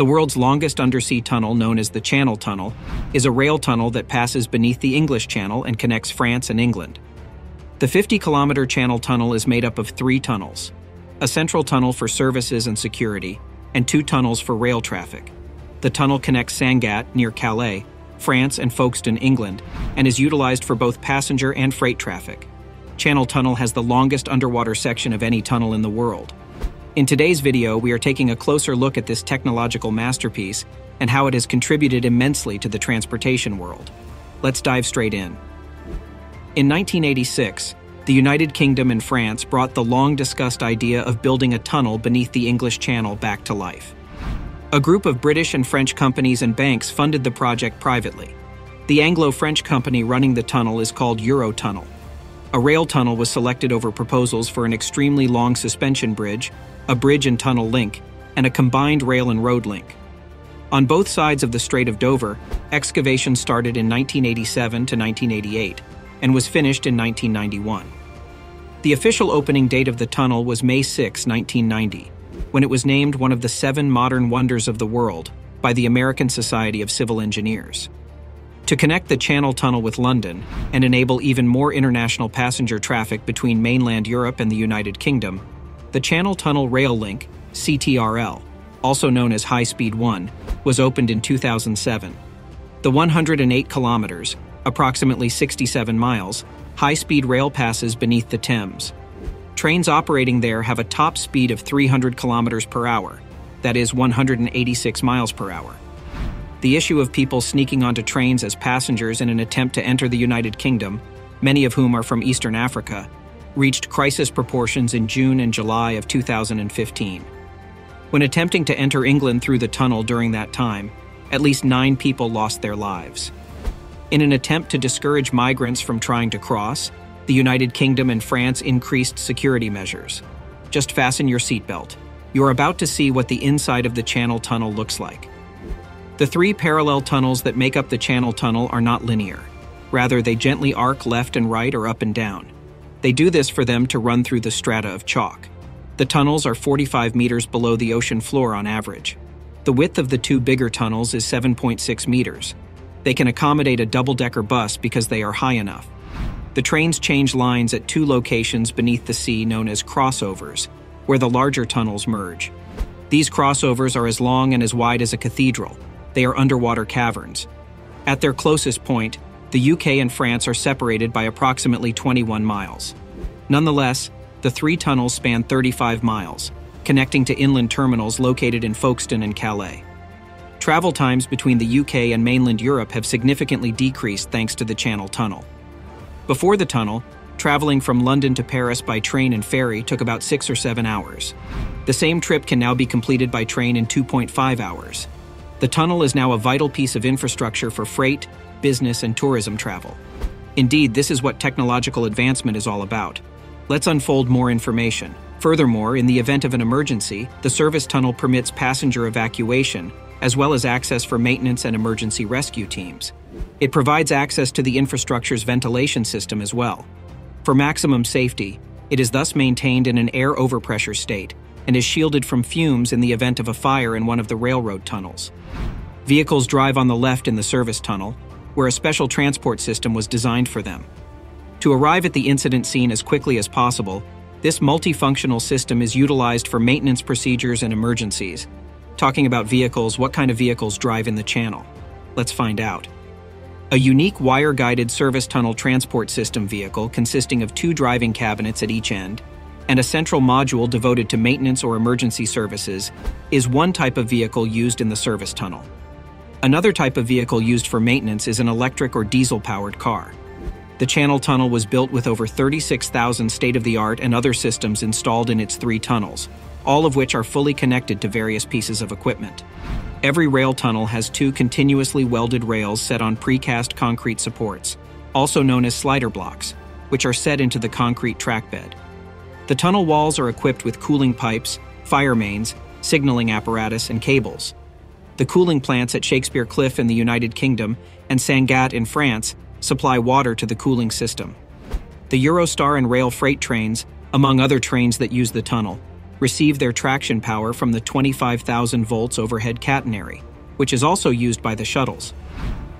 The world's longest undersea tunnel, known as the Channel Tunnel, is a rail tunnel that passes beneath the English Channel and connects France and England. The 50 kilometer Channel Tunnel is made up of three tunnels a central tunnel for services and security, and two tunnels for rail traffic. The tunnel connects Sangatte, near Calais, France, and Folkestone, England, and is utilized for both passenger and freight traffic. Channel Tunnel has the longest underwater section of any tunnel in the world. In today's video, we are taking a closer look at this technological masterpiece and how it has contributed immensely to the transportation world. Let's dive straight in. In 1986, the United Kingdom and France brought the long discussed idea of building a tunnel beneath the English Channel back to life. A group of British and French companies and banks funded the project privately. The Anglo French company running the tunnel is called Eurotunnel. A rail tunnel was selected over proposals for an extremely long suspension bridge, a bridge and tunnel link, and a combined rail and road link. On both sides of the Strait of Dover, excavation started in 1987 to 1988 and was finished in 1991. The official opening date of the tunnel was May 6, 1990, when it was named one of the seven modern wonders of the world by the American Society of Civil Engineers. To connect the Channel Tunnel with London and enable even more international passenger traffic between mainland Europe and the United Kingdom, the Channel Tunnel Rail Link, CTRL, also known as High Speed 1, was opened in 2007. The 108 kilometers, approximately 67 miles, high-speed rail passes beneath the Thames. Trains operating there have a top speed of 300 kilometers per hour, that is 186 miles per hour. The issue of people sneaking onto trains as passengers in an attempt to enter the United Kingdom, many of whom are from Eastern Africa, reached crisis proportions in June and July of 2015. When attempting to enter England through the tunnel during that time, at least nine people lost their lives. In an attempt to discourage migrants from trying to cross, the United Kingdom and France increased security measures. Just fasten your seatbelt. You're about to see what the inside of the Channel Tunnel looks like. The three parallel tunnels that make up the Channel Tunnel are not linear. Rather, they gently arc left and right or up and down. They do this for them to run through the strata of chalk. The tunnels are 45 meters below the ocean floor on average. The width of the two bigger tunnels is 7.6 meters. They can accommodate a double-decker bus because they are high enough. The trains change lines at two locations beneath the sea known as crossovers, where the larger tunnels merge. These crossovers are as long and as wide as a cathedral. They are underwater caverns. At their closest point, the UK and France are separated by approximately 21 miles. Nonetheless, the three tunnels span 35 miles, connecting to inland terminals located in Folkestone and Calais. Travel times between the UK and mainland Europe have significantly decreased thanks to the Channel Tunnel. Before the tunnel, traveling from London to Paris by train and ferry took about six or seven hours. The same trip can now be completed by train in 2.5 hours. The tunnel is now a vital piece of infrastructure for freight, business, and tourism travel. Indeed, this is what technological advancement is all about. Let's unfold more information. Furthermore, in the event of an emergency, the service tunnel permits passenger evacuation, as well as access for maintenance and emergency rescue teams. It provides access to the infrastructure's ventilation system as well. For maximum safety, it is thus maintained in an air overpressure state and is shielded from fumes in the event of a fire in one of the railroad tunnels. Vehicles drive on the left in the service tunnel, where a special transport system was designed for them. To arrive at the incident scene as quickly as possible, this multifunctional system is utilized for maintenance procedures and emergencies. Talking about vehicles, what kind of vehicles drive in the channel? Let's find out. A unique wire-guided service tunnel transport system vehicle consisting of two driving cabinets at each end and a central module devoted to maintenance or emergency services is one type of vehicle used in the service tunnel. Another type of vehicle used for maintenance is an electric or diesel-powered car. The Channel Tunnel was built with over 36,000 state-of-the-art and other systems installed in its three tunnels, all of which are fully connected to various pieces of equipment. Every rail tunnel has two continuously welded rails set on precast concrete supports, also known as slider blocks, which are set into the concrete track bed. The tunnel walls are equipped with cooling pipes, fire mains, signaling apparatus, and cables. The cooling plants at Shakespeare Cliff in the United Kingdom and Sangatte in France supply water to the cooling system. The Eurostar and rail freight trains, among other trains that use the tunnel, receive their traction power from the 25,000 volts overhead catenary, which is also used by the shuttles.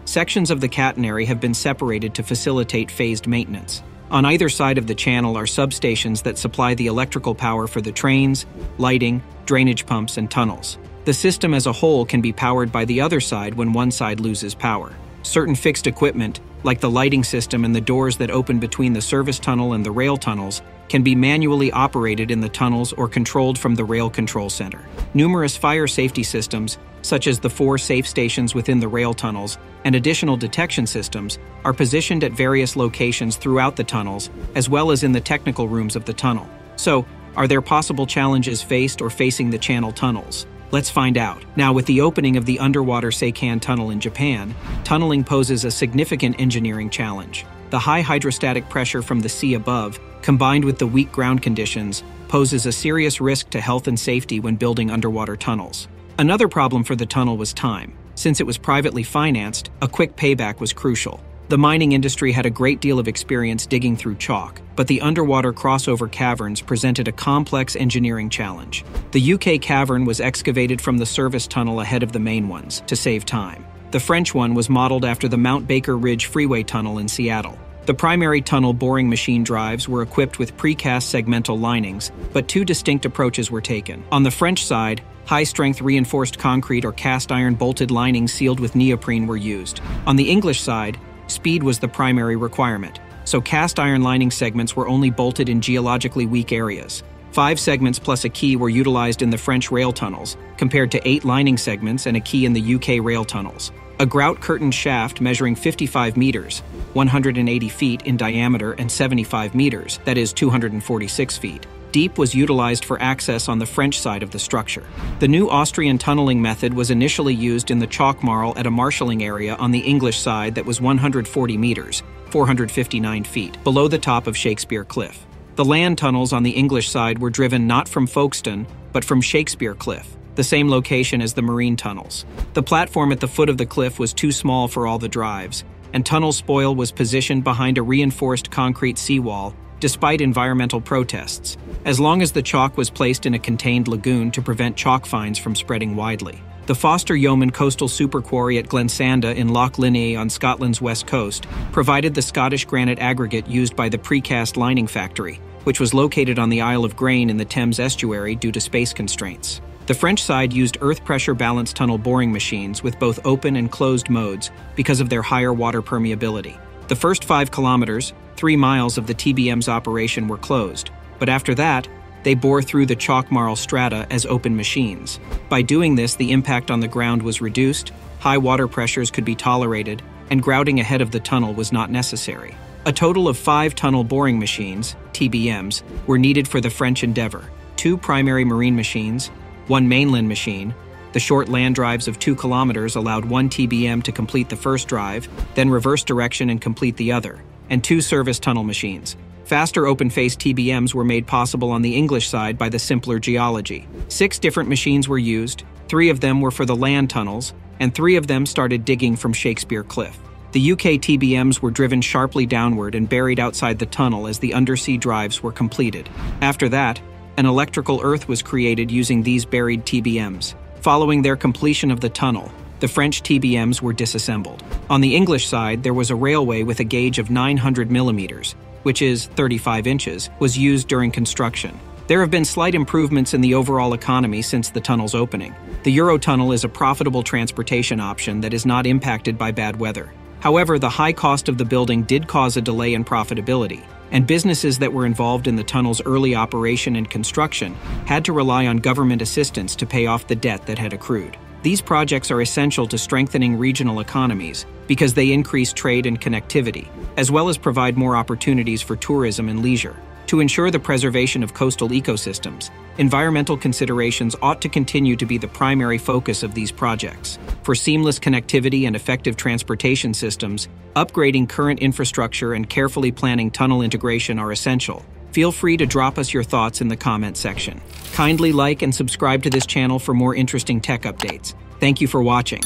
Sections of the catenary have been separated to facilitate phased maintenance. On either side of the channel are substations that supply the electrical power for the trains, lighting, drainage pumps, and tunnels. The system as a whole can be powered by the other side when one side loses power. Certain fixed equipment, like the lighting system and the doors that open between the service tunnel and the rail tunnels, can be manually operated in the tunnels or controlled from the rail control center. Numerous fire safety systems, such as the four safe stations within the rail tunnels and additional detection systems, are positioned at various locations throughout the tunnels, as well as in the technical rooms of the tunnel. So, are there possible challenges faced or facing the channel tunnels? Let's find out. Now, with the opening of the underwater Seikan Tunnel in Japan, tunneling poses a significant engineering challenge. The high hydrostatic pressure from the sea above, combined with the weak ground conditions, poses a serious risk to health and safety when building underwater tunnels. Another problem for the tunnel was time. Since it was privately financed, a quick payback was crucial. The mining industry had a great deal of experience digging through chalk, but the underwater crossover caverns presented a complex engineering challenge. The UK cavern was excavated from the service tunnel ahead of the main ones, to save time. The French one was modeled after the Mount Baker Ridge Freeway Tunnel in Seattle. The primary tunnel boring machine drives were equipped with precast segmental linings, but two distinct approaches were taken. On the French side, high-strength reinforced concrete or cast iron bolted linings sealed with neoprene were used. On the English side, speed was the primary requirement, so cast iron lining segments were only bolted in geologically weak areas. Five segments plus a key were utilized in the French rail tunnels, compared to eight lining segments and a key in the UK rail tunnels. A grout curtain shaft measuring 55 meters, 180 feet in diameter and 75 meters, that is 246 feet, deep was utilized for access on the French side of the structure. The new Austrian tunneling method was initially used in the chalk marl at a marshalling area on the English side that was 140 meters, 459 feet, below the top of Shakespeare Cliff. The land tunnels on the English side were driven not from Folkestone, but from Shakespeare Cliff, the same location as the marine tunnels. The platform at the foot of the cliff was too small for all the drives, and tunnel spoil was positioned behind a reinforced concrete seawall, despite environmental protests, as long as the chalk was placed in a contained lagoon to prevent chalk fines from spreading widely. The Foster Yeoman Coastal Superquarry at Glensanda in Loch Linnhe on Scotland's west coast provided the Scottish granite aggregate used by the precast lining factory, which was located on the Isle of Grain in the Thames estuary due to space constraints. The French side used earth pressure balance tunnel boring machines with both open and closed modes because of their higher water permeability. The first five kilometers, three miles of the TBM's operation were closed, but after that, they bore through the chalk marl strata as open machines. By doing this, the impact on the ground was reduced, high water pressures could be tolerated, and grouting ahead of the tunnel was not necessary. A total of five tunnel boring machines, TBMs, were needed for the French endeavor two primary marine machines, one mainland machine. The short land drives of two kilometers allowed one TBM to complete the first drive, then reverse direction and complete the other, and two service tunnel machines. Faster open-face TBMs were made possible on the English side by the simpler geology. Six different machines were used, three of them were for the land tunnels, and three of them started digging from Shakespeare Cliff. The UK TBMs were driven sharply downward and buried outside the tunnel as the undersea drives were completed. After that, an electrical earth was created using these buried TBMs. Following their completion of the tunnel, the French TBMs were disassembled. On the English side, there was a railway with a gauge of 900 millimeters, which is 35 inches, was used during construction. There have been slight improvements in the overall economy since the tunnel's opening. The Eurotunnel is a profitable transportation option that is not impacted by bad weather. However, the high cost of the building did cause a delay in profitability, and businesses that were involved in the tunnel's early operation and construction had to rely on government assistance to pay off the debt that had accrued. These projects are essential to strengthening regional economies because they increase trade and connectivity, as well as provide more opportunities for tourism and leisure. To ensure the preservation of coastal ecosystems, environmental considerations ought to continue to be the primary focus of these projects. For seamless connectivity and effective transportation systems, upgrading current infrastructure and carefully planning tunnel integration are essential. Feel free to drop us your thoughts in the comment section. Kindly like and subscribe to this channel for more interesting tech updates. Thank you for watching.